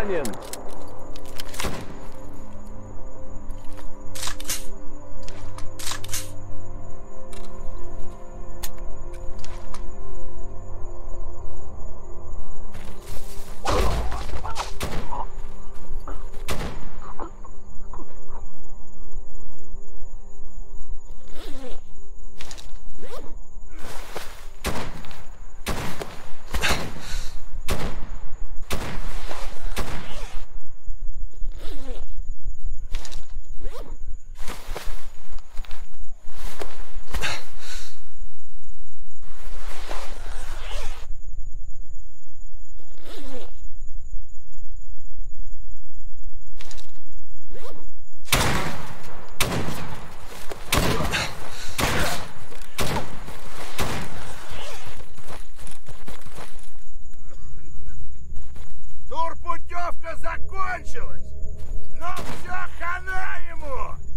onion. Турпутевка закончилась! Ну, Но все хана ему!